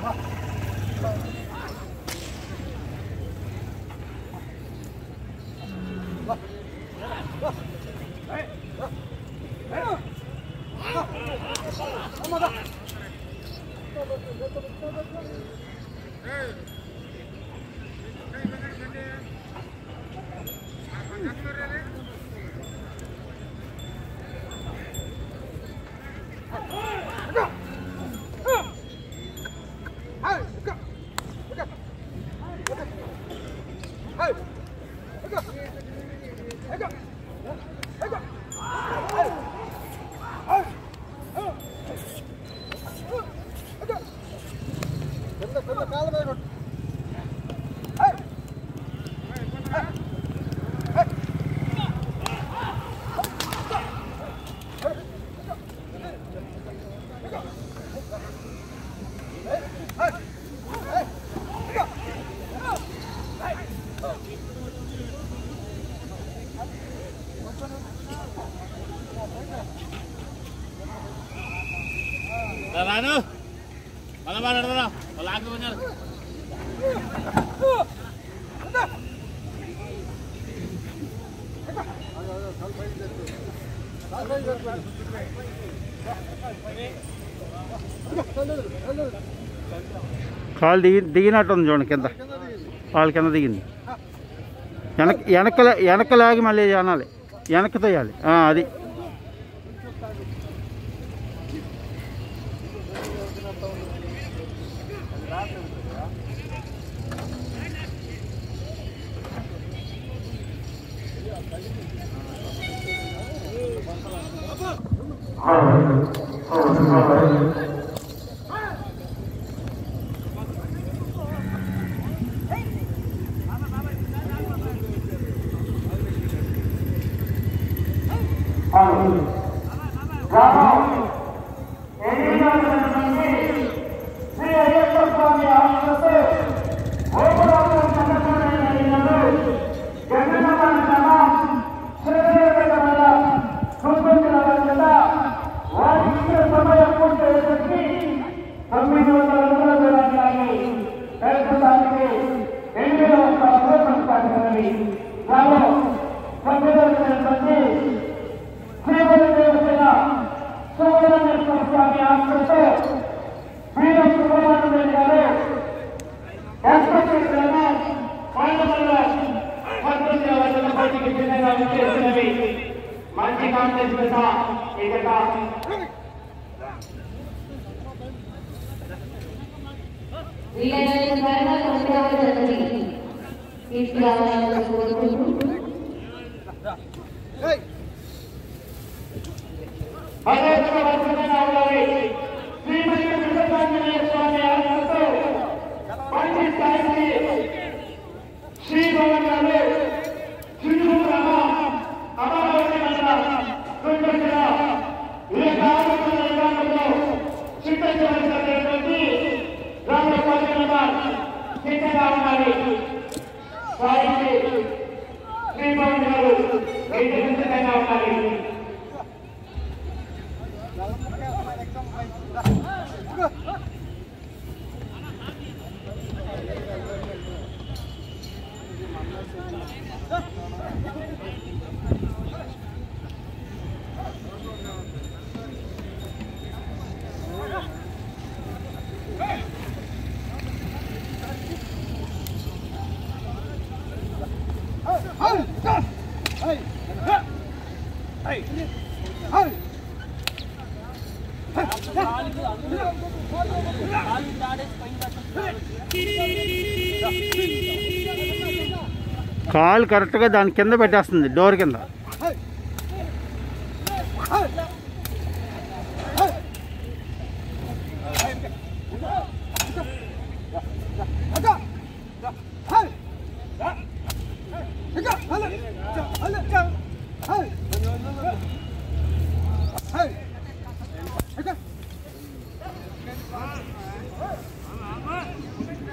Hey! మళ్ళా మాట్లాడదా వాళ్ళు ఆగిపోయినారు కాలు దిగి దిగినట్టు ఉంది చూడండి కింద. వాళ్ళ కింద దిగింది. వెనక వెనక వెనక లాగి మళ్ళీ అనాలి. వెనక్కి తోయాలి. 아빠 మంచి కాంగ్రెస్ మీద ఇక్కడ ರಿಲಯನ್ಸ್ ಕನ್ನಡ ಸಂಸ್ಥೆಯಲ್ಲಿ ಆಗಸ್ಟ್ ವರ್ಷದ ನಾಳೆ ಶ್ರೀಮತಿ ಸುಬ್ರಹ್ಮಣ್ಯ ಸ್ವಾಮಿ ಅವರನ್ನು ಪಂಡಿತ್ ಸಾಹಿತಿ ಶ್ರೀ ಭವನ కాలు కరెక్ట్గా దాని కింద పెట్టేస్తుంది డోర్ కింద.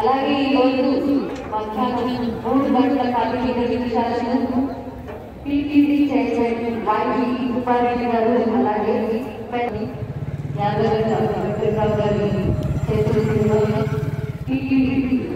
అలాగే ఈ రోజు మధ్యాహ్నం మూడు గంటల పదిహేను నిమిషాలకు పిటిడి చైర్మన్ వైవి సుబ్బారెడ్డి గారు అలాగే యాదవ్ వెంకట్రావు గారి చేతుల మీదుగా పిటిడి చైర్మన్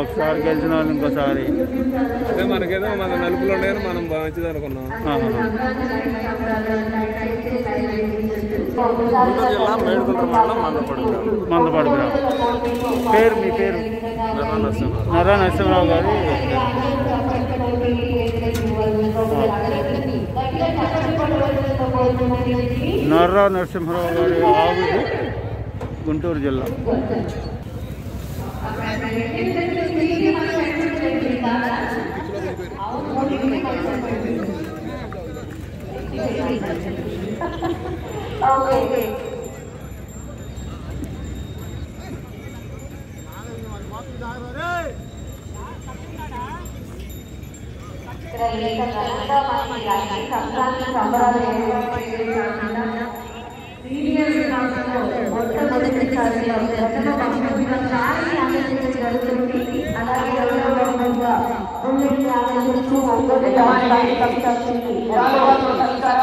ఒకసారి గెలిచిన వాళ్ళు ఇంకోసారి. అదే మనకేదో మన నలుపులు ఉన్నాయని మనం మంచిది అనుకున్నాం. మందపాడు గ్రామం. పేరు మీ పేరు? నర్రా నరసింహరావు గారు. నర్రా నరసింహరావు గారి ఆవుది గుంటూరు జిల్లా. సీనియర్ విభాగంలో మొట్టమొదటిసారిగా ప్రథమ బహుమతిగా సారిని అందజేయడం జరుగుతుంది అలాగే రెండవ బహుమతిగా ముందుకు ఆలోచిస్తూ ఒంగోలు సార్